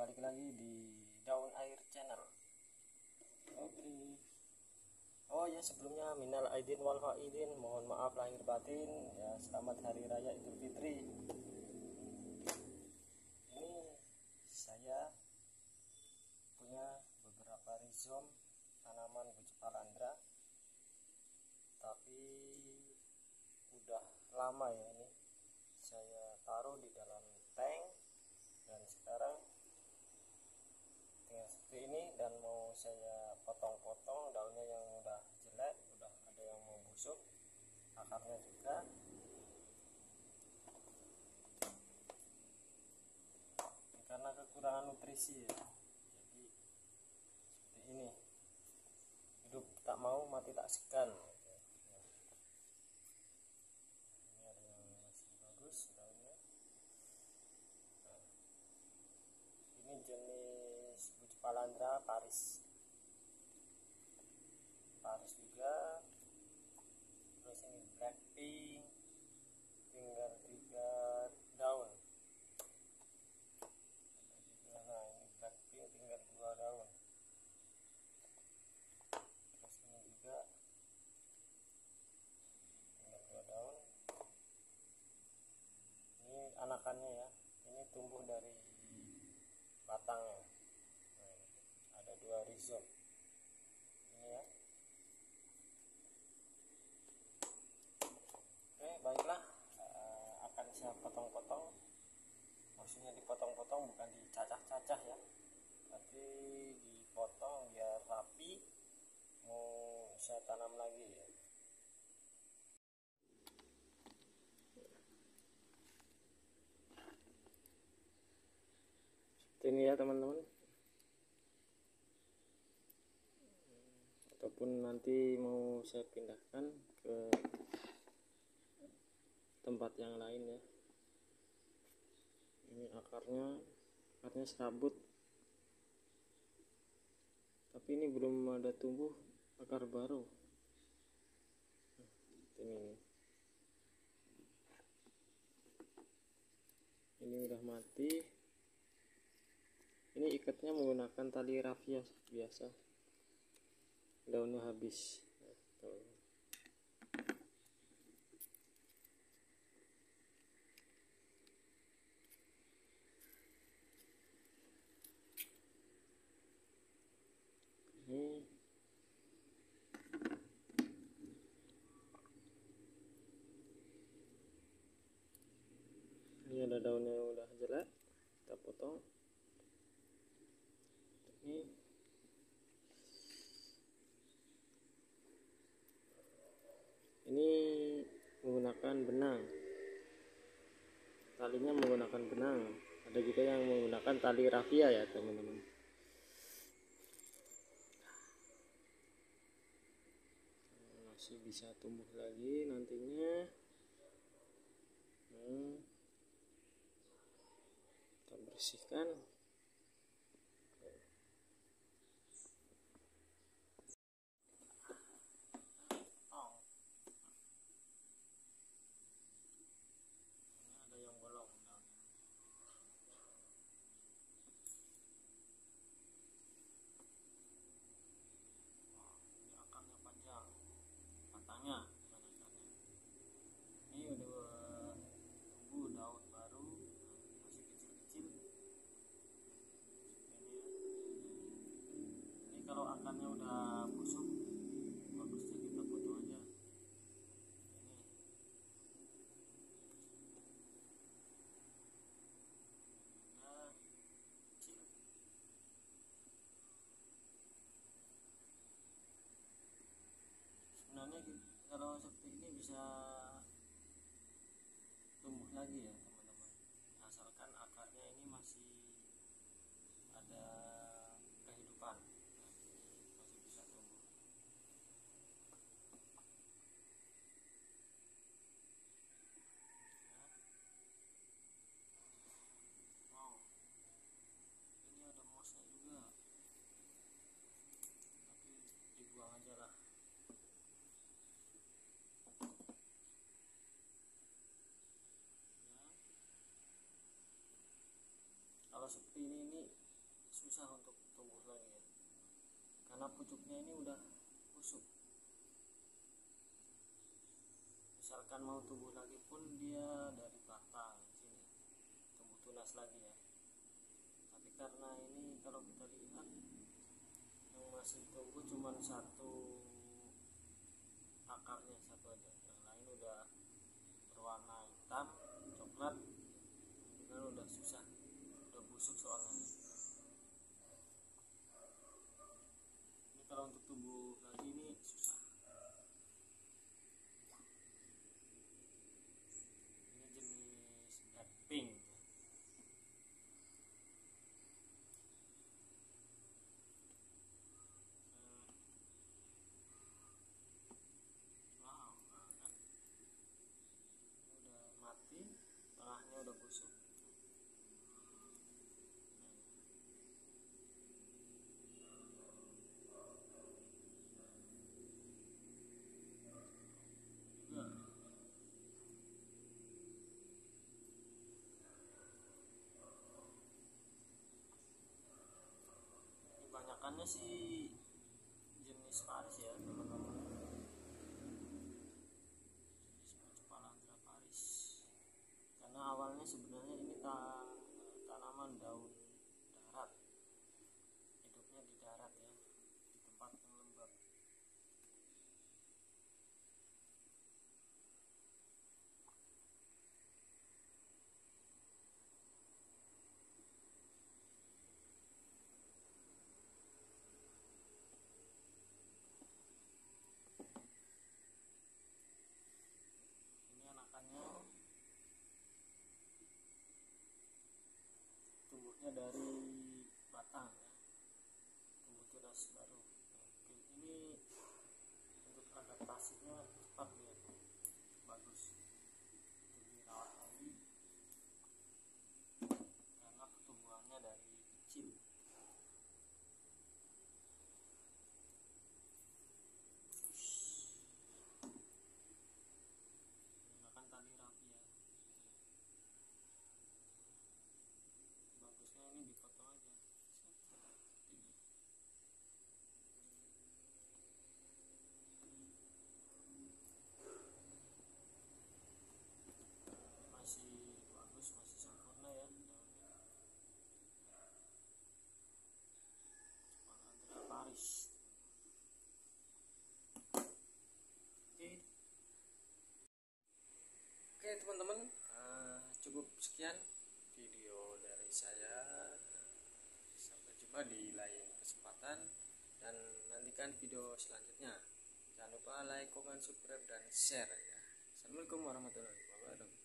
balik lagi di Daun Air Channel. Oke. Oh ya sebelumnya minal aidin wal faidin, mohon maaf lahir batin. Ya selamat hari raya Idul Fitri. Ini saya punya beberapa rhizome tanaman bucepalandra tapi udah lama ya ini saya taruh di dalam tank dan sekarang tinggal seperti ini dan mau saya potong-potong daunnya yang udah jelek udah ada yang mau busuk akarnya juga. Ini karena kekurangan nutrisi ya. Jadi seperti ini. Hidup tak mau mati tak segan. Ini Nah, ini jenis bucepalandra paris. Paris juga. Terus ini blackpink. Tinggal tiga daun. Nah ini blackpink tinggal dua daun. Terus ini juga. Tinggal dua daun. Ini anakannya ya. Ini tumbuh dari batangnya rhizome ini ya oke baiklah. Eh, akan saya potong-potong. Maksudnya dipotong-potong bukan dicacah-cacah ya. Tapi dipotong biar rapi. Mau saya tanam lagi ya? Ini ya teman-teman ataupun nanti mau saya pindahkan ke tempat yang lain ya. Ini akarnya akarnya serabut. Tapi ini belum ada tumbuh akar baru. Ini. Ini udah mati. Ini ikatnya menggunakan tali rafia biasa daunnya habis. Ini ada daunnya yang udah jelek. Kita potong. Ini benang. Talinya menggunakan benang. Ada juga yang menggunakan tali rafia ya teman-teman. Masih bisa tumbuh lagi nantinya. Nah, kita bersihkan ini ada yang bolong daunnya. Wah, ini akarnya panjang batangnya bukan akarnya ini udah tumbuh daun baru masih kecil-kecil ini ya ini kalau akarnya udah busuk bagusnya kita potong aja ini nah kecil sebenarnya ki- kalau seperti ini bisa tumbuh lagi ya teman-teman. Asalkan akarnya ini masih ada kehidupan masih bisa tumbuh Ya. wow ini ada mosnya juga tapi dibuang aja lah Ya. kalau seperti ini ini susah untuk tumbuh lagi ya. Karena pucuknya ini udah busuk. Misalkan mau tumbuh lagi pun dia dari batang sini tumbuh tunas lagi ya. Tapi karena ini kalau kita lihat yang masih tumbuh cuma satu akarnya satu aja. Yang lain udah berwarna hitam coklat kan udah susah busuk soalnya ini kalau untuk tumbuh lagi ini susah ini jenis blackpink wow nah kan ini udah mati tengahnya udah busuk juga kebanyakannya sih jenis Paris ya teman-teman. Jenis Palandra Paris. Karena awalnya sebenarnya ini ta tanaman daun darat hidupnya di darat ya di tempat yang lembab ini anakannya tumbuhnya dari batang ya tumbuh tunas baru. Oke, ini untuk adaptasinya cepat ya bagus untuk dirawat lagi karena pertumbuhannya dari kecil menggunakan tali rapi ya bagusnya ini dipotong aja Set, ini. masih bagus masih sempurna ya daunnya Palandra Paris oke Oke teman-teman, eh, cukup sekian video dari saya. Sampai jumpa di lain kesempatan dan nantikan video selanjutnya. Jangan lupa like, comment, subscribe, dan share ya. Assalamualaikum warahmatullahi wabarakatuh.